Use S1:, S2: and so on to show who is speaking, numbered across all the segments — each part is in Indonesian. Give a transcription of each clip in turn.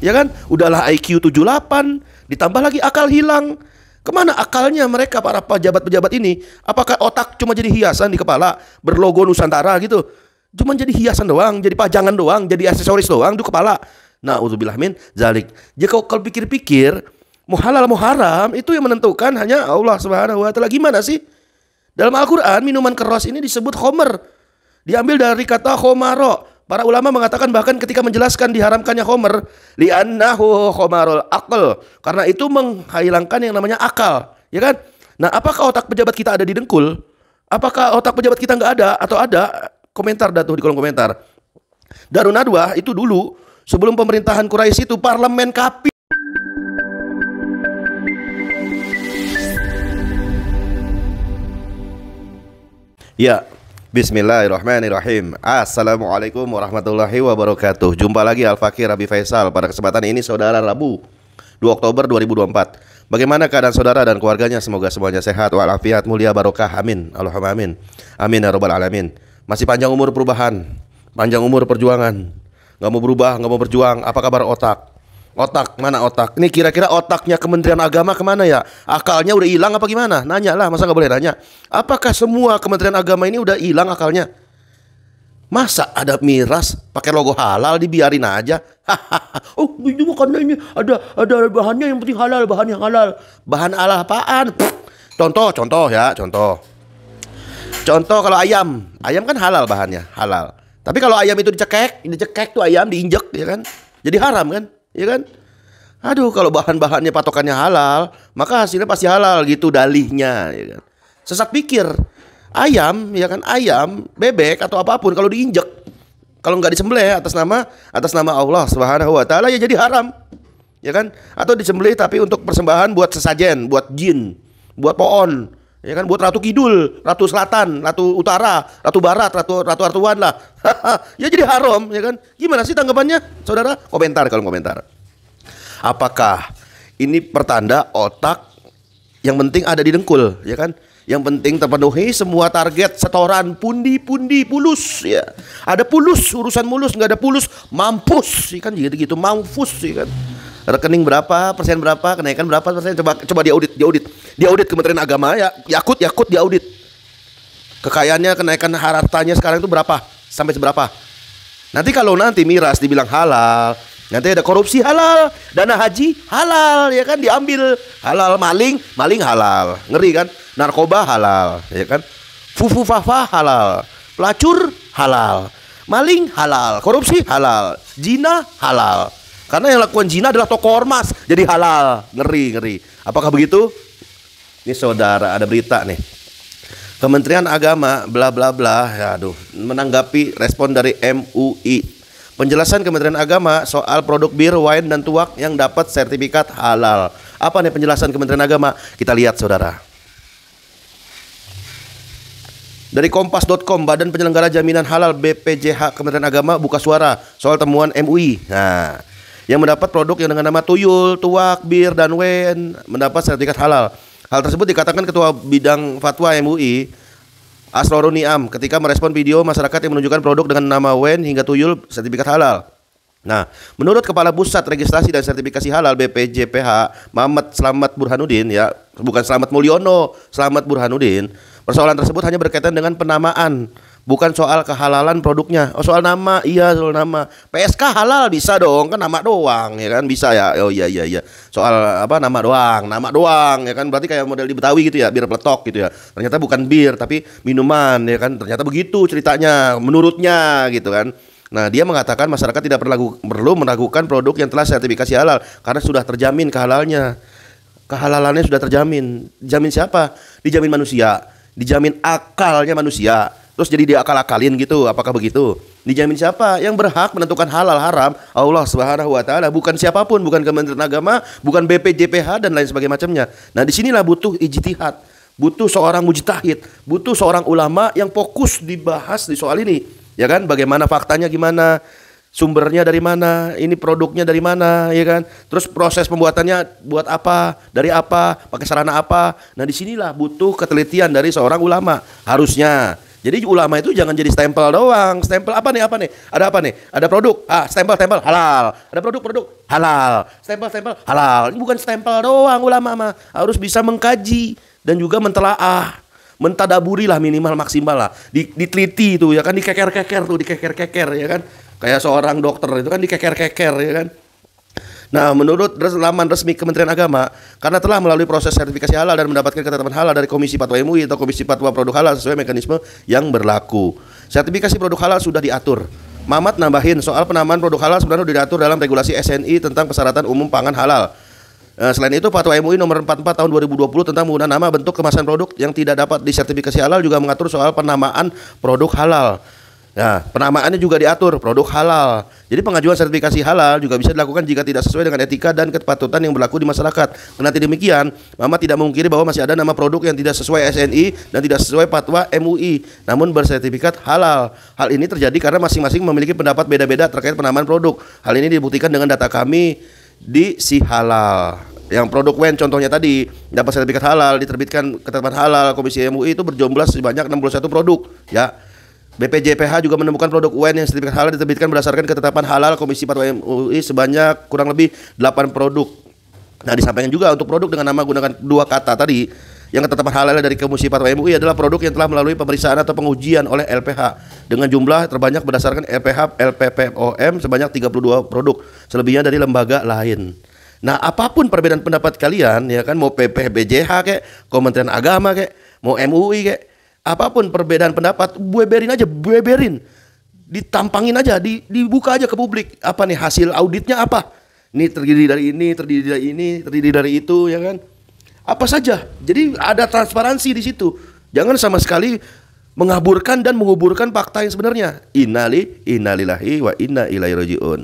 S1: Ya kan? Udahlah IQ 78, ditambah lagi akal hilang. Ke mana akalnya mereka para pejabat-pejabat ini? Apakah otak cuma jadi hiasan di kepala, berlogo Nusantara gitu? Cuma jadi hiasan doang, jadi pajangan doang, jadi aksesoris doang di kepala. Nah, uzubillah min zalik. Jika kalau pikir-pikir, mau halal mau haram itu yang menentukan hanya Allah Subhanahu wa taala. Gimana sih? Dalam Al-Qur'an minuman keras ini disebut khomer. Diambil dari kata khomaro. Para ulama mengatakan bahkan ketika menjelaskan diharamkannya khomer, li'annahu khomarul akal. Karena itu menghilangkan yang namanya akal, ya kan? Nah, apakah otak pejabat kita ada di dengkul? Apakah otak pejabat kita nggak ada atau ada? Komentar dah tuh di kolom komentar. Darun Nadwa itu dulu sebelum pemerintahan Quraisy itu parlemen kapi Ya, Bismillahirrahmanirrahim. Assalamualaikum warahmatullahi wabarakatuh. Jumpa lagi Al Fakir Rabi Faisal pada kesempatan ini saudara Rabu 2 Oktober 2024. Bagaimana keadaan saudara dan keluarganya? Semoga semuanya sehat walafiat mulia barokah. Amin. Allahumma amin. Amin ya rabbal alamin. Masih panjang umur perubahan, panjang umur perjuangan. Gak mau berubah, gak mau berjuang. Apa kabar otak? Otak, mana otak? Ini kira-kira otaknya Kementerian Agama ke mana ya? Akalnya udah hilang apa gimana? Nanya lah, masa nggak boleh nanya? Apakah semua Kementerian Agama ini udah hilang akalnya? Masa ada miras pakai logo halal dibiarin aja? oh ini bukan ini ada ada bahannya yang penting halal bahan yang halal bahan Allah apaan? Contoh contoh ya contoh. Contoh kalau ayam ayam kan halal bahannya halal. Tapi kalau ayam itu dicekek dicekek tuh ayam diinjek ya kan jadi haram kan? Ya kan? Aduh, kalau bahan-bahannya patokannya halal, maka hasilnya pasti halal gitu dalihnya, ya kan? Sesat pikir, ayam, ya kan, ayam, bebek atau apa pun kalau diinjek, kalau nggak disembelih atas nama atas nama Allah Subhanahu Wa Taala ya jadi haram, ya kan? Atau disembelih tapi untuk persembahan buat sesajen, buat jin, buat pohon, ya kan? Buat ratu kidul, ratu selatan, ratu utara, ratu barat, ratu ratu ratuan lah, ya jadi haram, ya kan? Gimana sih tanggapannya, saudara? Komentar kalau komentar. Apakah ini pertanda otak yang penting ada di dengkul, ya kan? Yang penting terpenuhi semua target setoran pundi-pundi pulus ya. Ada pulus urusan mulus nggak ada pulus mampus sih kan gitu-gitu mampus sih kan. Rekening berapa, persen berapa, kenaikan berapa persen coba coba diaudit, diaudit. Diaudit Kementerian Agama ya, yakut yakut diaudit. Kekayaannya kenaikan hartanya sekarang itu berapa? Sampai seberapa? Nanti kalau nanti miras dibilang halal, Nanti ada korupsi halal, dana haji halal ya kan diambil halal maling, maling halal. Ngeri kan? Narkoba halal, ya kan? Fufu fafa halal, pelacur halal, maling halal, korupsi halal, zina halal. Karena yang lakukan zina adalah toko ormas, jadi halal. Ngeri, ngeri. Apakah begitu? Ini saudara ada berita nih. Kementerian Agama bla bla bla, ya aduh, menanggapi respon dari MUI Penjelasan Kementerian Agama soal produk bir, wine, dan tuak yang dapat sertifikat halal. Apa nih penjelasan Kementerian Agama? Kita lihat saudara. Dari kompas.com, Badan Penyelenggara Jaminan Halal BPJH Kementerian Agama buka suara soal temuan MUI. Nah, yang mendapat produk yang dengan nama tuyul, tuak, bir, dan wen mendapat sertifikat halal. Hal tersebut dikatakan Ketua Bidang Fatwa MUI Asroruniam ketika merespon video masyarakat yang menunjukkan produk dengan nama WEN hingga tuyul sertifikat halal. Nah, menurut Kepala Pusat Registrasi dan Sertifikasi Halal BPJPH, Muhammad Slamet Burhanuddin ya, bukan Slamet Mulyono, Slamet Burhanuddin, persoalan tersebut hanya berkaitan dengan penamaan bukan soal kehalalan produknya. Oh soal nama, iya soal nama. PSK halal bisa dong, kan nama doang ya kan bisa ya. Oh iya iya iya. Soal apa nama doang, nama doang ya kan berarti kayak model di Betawi gitu ya, bir peletok gitu ya. Ternyata bukan bir tapi minuman ya kan. Ternyata begitu ceritanya menurutnya gitu kan. Nah, dia mengatakan masyarakat tidak perlu perlu meragukan produk yang telah sertifikasi halal karena sudah terjamin kehalalnya. Kehalalannya sudah terjamin. Jamin siapa? Dijamin manusia, dijamin akalnya manusia terus jadi dia akal-akalin gitu. Apakah begitu? Dijamin siapa? Yang berhak menentukan halal haram Allah Subhanahu wa taala, bukan siapa pun, bukan Kementerian Agama, bukan BPJPH dan lain sebagainya macamnya. Nah, di sinilah butuh ijtihad, butuh seorang mujtahid, butuh seorang ulama yang fokus dibahas di soal ini. Ya kan? Bagaimana faktanya gimana? sumbernya dari mana, ini produknya dari mana, ya kan? Terus proses pembuatannya buat apa, dari apa, pakai sarana apa. Nah di sinilah butuh ketelitian dari seorang ulama harusnya. Jadi ulama itu jangan jadi stempel doang. Stempel apa nih? Apa nih? Ada apa nih? Ada produk. Ah, stempel stempel halal. Ada produk-produk halal. Stempel stempel halal. Ini bukan stempel doang ulama mah. Harus bisa mengkaji dan juga mentelaah. Mentadaburi lah minimal maksimal lah. Diteliti itu ya kan dikeker-keker tuh, dikeker-keker ya kan. Kayak seorang dokter itu kan dikeker-keker ya kan. Nah, menurut laman resmi Kementerian Agama, karena telah melalui proses sertifikasi halal dan mendapatkan ketetapan halal dari Komisi Fatwa MUI atau Komisi Fatwa Produk Halal sesuai mekanisme yang berlaku. Sertifikasi produk halal sudah diatur. Mamat nambahin soal penamaan produk halal sebenarnya sudah diatur dalam regulasi SNI tentang persyaratan umum pangan halal. Nah, selain itu, Fatwa MUI nomor 44 tahun 2020 tentang penggunaan nama bentuk kemasan produk yang tidak dapat disertifikasi halal juga mengatur soal penamaan produk halal. Nah, penamaannya juga diatur produk halal. Jadi pengajuan sertifikasi halal juga bisa dilakukan jika tidak sesuai dengan etika dan kepatutan yang berlaku di masyarakat. Tidak demikian, Mama tidak memungkiri bahwa masih ada nama produk yang tidak sesuai SNI dan tidak sesuai fatwa MUI, namun bersertifikat halal. Hal ini terjadi karena masing-masing memiliki pendapat beda-beda terkait penamaan produk. Hal ini dibuktikan dengan data kami di si halal yang produk WEN contohnya tadi dapat sertifikat halal diterbitkan ketetapan halal Komisi MUI itu berjumlah sebanyak 61 produk ya BPJPH juga menemukan produk UN yang sertifikat halal diterbitkan berdasarkan ketetapan halal Komisi Fatwa MUI sebanyak kurang lebih 8 produk. Nah, disampaikan juga untuk produk dengan nama gunakan dua kata tadi yang ketetapan halal dari Komisi Fatwa MUI adalah produk yang telah melalui pemeriksaan atau pengujian oleh LPH dengan jumlah terbanyak berdasarkan LPH LPPOM sebanyak 32 produk, selebihnya dari lembaga lain. Nah, apa pun perbedaan pendapat kalian ya kan mau PPBJH kayak Kementerian Agama kayak mau MUI kayak apa pun perbedaan pendapat, beberin aja, beberin. Ditampangin aja, di, dibuka aja ke publik. Apa nih hasil auditnya apa? Ini terdiri dari ini, terdiri dari ini, terdiri dari itu, ya kan? Apa saja. Jadi ada transparansi di situ. Jangan sama sekali mengaburkan dan menguburkan fakta yang sebenarnya. Innali, innalillahi wa inna ilaihi rajiun.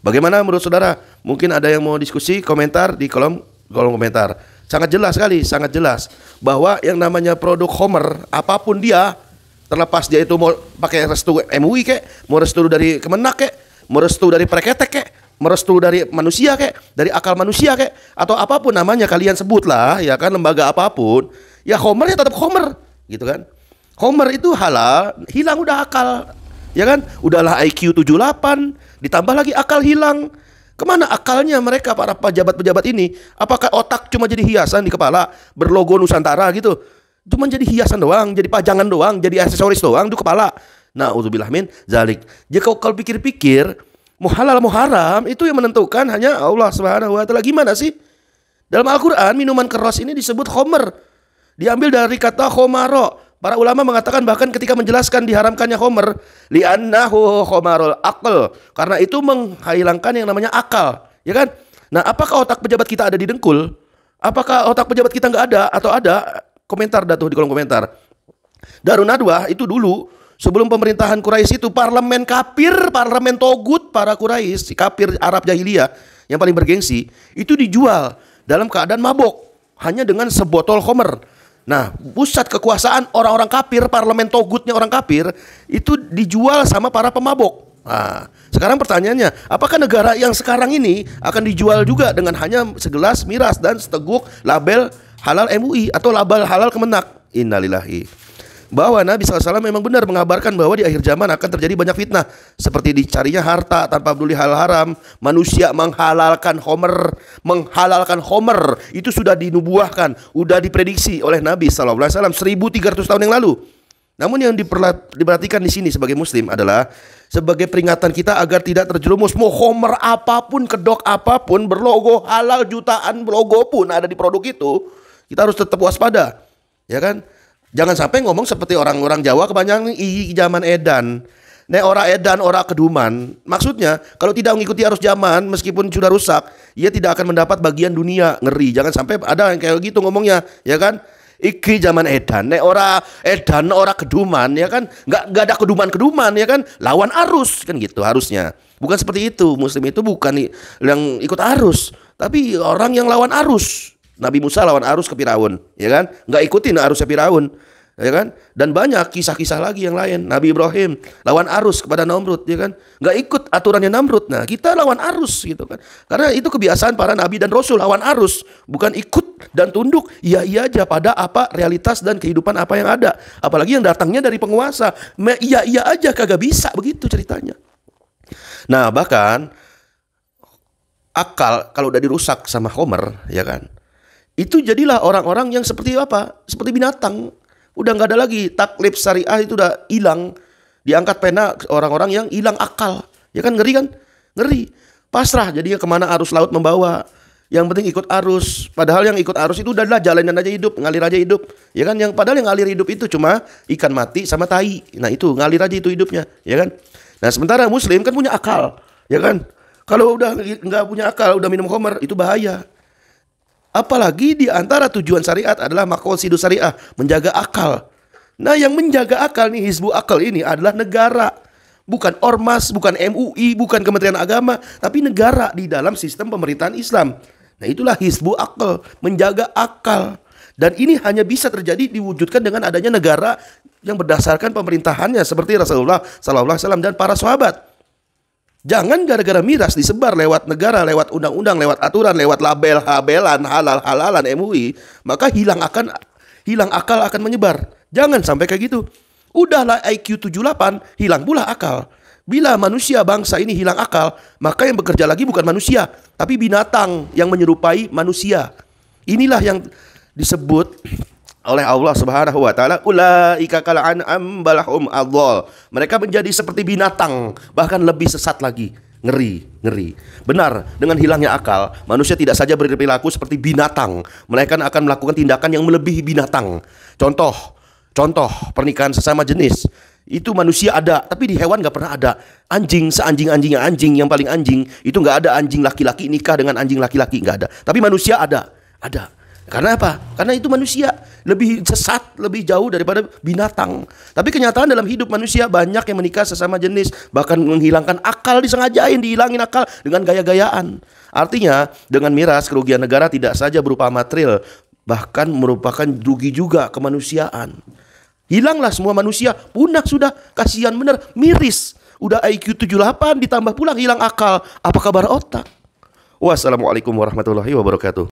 S1: Bagaimana menurut saudara? Mungkin ada yang mau diskusi, komentar di kolom kolom komentar. Sangat jelas sekali, sangat jelas bahwa yang namanya produk Homer apa pun dia terlepas dia itu mau pakai restu MUI kek, mau restu dari Kemenak kek, mau restu dari Preketek kek, mau restu dari manusia kek, dari akal manusia kek atau apa pun namanya kalian sebutlah ya kan lembaga apa pun, ya Homer ya tetap Homer gitu kan. Homer itu halal, hilang udah akal. Ya kan? Udahlah IQ 78, ditambah lagi akal hilang. Ke mana akalnya mereka para pejabat-pejabat ini? Apakah otak cuma jadi hiasan di kepala berlogo Nusantara gitu? Cuma jadi hiasan doang, jadi pajangan doang, jadi aksesoris doang di kepala. Nah, udzubillah min zalik. Jika kau pikir-pikir, mau halal itu yang menentukan hanya Allah Subhanahu wa taala. Gimana sih? Dalam Al-Qur'an minuman keras ini disebut khomer. Diambil dari kata khomaro Para ulama mengatakan bahkan ketika menjelaskan diharamkannya Homer, li'annahu khomarul akal, karena itu menghilangkan yang namanya akal, ya kan? Nah, apakah otak pejabat kita ada di dengkul? Apakah otak pejabat kita nggak ada atau ada? Komentar dah tuh di kolom komentar. Darun Nadwa itu dulu sebelum pemerintahan Quraisy itu parlemen kafir, parlemen togut para Quraisy, kafir Arab jahiliyah yang paling bergengsi, itu dijual dalam keadaan mabok hanya dengan sebotol Homer. Nah, pusat kekuasaan orang-orang kafir, parlemen togutnya orang kafir itu dijual sama para pemabok. Nah, sekarang pertanyaannya, apakah negara yang sekarang ini akan dijual juga dengan hanya segelas miras dan seteguk label halal MUI atau label halal Kemenak? Innalillahi bahwa Nabi SAW memang benar mengabarkan bahwa di akhir zaman akan terjadi banyak fitnah seperti dicarinya harta tanpa peduli hal haram, manusia menghalalkan homer, menghalalkan homer itu sudah dinubuahkan, sudah diprediksi oleh Nabi SAW 1300 tahun yang lalu. Namun yang diperhatikan di sini sebagai muslim adalah sebagai peringatan kita agar tidak terjerumus mau homer apa pun, kedok apa pun, berlogo halal jutaan logo pun ada di produk itu, kita harus tetap waspada. Ya kan? Jangan sampai ngomong seperti orang-orang Jawa kebanyakan i zaman edan. Nek ora edan, ora keduman. Maksudnya, kalau tidak mengikuti arus zaman meskipun sudah rusak, ia tidak akan mendapat bagian dunia. Ngeri. Jangan sampai ada yang kayak gitu ngomongnya, ya kan? Iki zaman edan, nek ora edan, ora keduman, ya kan? Nggak nggak ada keduman-keduman, ya kan? Lawan arus kan gitu harusnya. Bukan seperti itu. Muslim itu bukan yang ikut arus, tapi orang yang lawan arus. Nabi Musa lawan arus ke Firaun, ya kan? Nggak ikutin arusnya Firaun, ya kan? Dan banyak kisah-kisah lagi yang lain. Nabi Ibrahim lawan arus kepada Namrud, ya kan? Nggak ikut aturannya Namrud. Nah, kita lawan arus gitu kan. Karena itu kebiasaan para nabi dan rasul lawan arus, bukan ikut dan tunduk iya iya aja pada apa realitas dan kehidupan apa yang ada. Apalagi yang datangnya dari penguasa. Iya iya aja kagak bisa begitu ceritanya. Nah, bahkan akal kalau udah dirusak sama Homer, ya kan? Itu jadilah orang-orang yang seperti apa? Seperti binatang. Udah nggak ada lagi taklif syariah itu udah hilang. Diangkat pena orang-orang yang hilang akal. Ya kan ngeri kan? Ngeri. Pasrah jadinya ke mana arus laut membawa. Yang penting ikut arus. Padahal yang ikut arus itu udahlah jalanan aja hidup, ngalir aja hidup. Ya kan yang padahal yang ngalir hidup itu cuma ikan mati sama tai. Nah itu ngalir aja itu hidupnya, ya kan? Nah sementara muslim kan punya akal, ya kan? Kalau udah nggak punya akal, udah minum khamar itu bahaya. Apalagi di antara tujuan syariat adalah makosidu syariah, menjaga akal. Nah yang menjaga akal nih hizbu akal ini adalah negara. Bukan ormas, bukan MUI, bukan Kementerian Agama, tapi negara di dalam sistem pemerintahan Islam. Nah itulah hizbu akal, menjaga akal. Dan ini hanya bisa terjadi diwujudkan dengan adanya negara yang berdasarkan pemerintahannya seperti Rasulullah Sallallahu Alaihi Wasallam dan para sahabat. Jangan gara-gara miras disebar lewat negara, lewat undang-undang, lewat aturan, lewat label, habelan, halal, halalan MUI, maka hilang akan hilang akal akan menyebar. Jangan sampai kayak gitu. Udahlah IQ 78, hilang pula akal. Bila manusia bangsa ini hilang akal, maka yang bekerja lagi bukan manusia, tapi binatang yang menyerupai manusia. Inilah yang disebut oleh Allah Subhanahu wa taala ulaika kal an'am adhal. Mereka menjadi seperti binatang, bahkan lebih sesat lagi. Ngeri, ngeri. Benar, dengan hilangnya akal, manusia tidak saja berperilaku seperti binatang, mereka akan melakukan tindakan yang melebihi binatang. Contoh, contoh pernikahan sesama jenis itu manusia ada, tapi di hewan nggak pernah ada. Anjing seanjing anjingnya anjing yang paling anjing itu nggak ada anjing laki-laki nikah dengan anjing laki-laki nggak ada. Tapi manusia ada, ada. Karena apa? Karena itu manusia lebih sesat, lebih jauh daripada binatang. Tapi kenyataan dalam hidup manusia banyak yang menikah sesama jenis, bahkan menghilangkan akal disengajain, dihilangin akal dengan gaya-gayaan. Artinya dengan miras kerugian negara tidak saja berupa material, bahkan merupakan rugi juga kemanusiaan. Hilanglah semua manusia, punah sudah. Kasihan bener, miris. Udah IQ 78 ditambah pulang hilang akal. Apa kabar otak? Wassalamualaikum warahmatullahi wabarakatuh.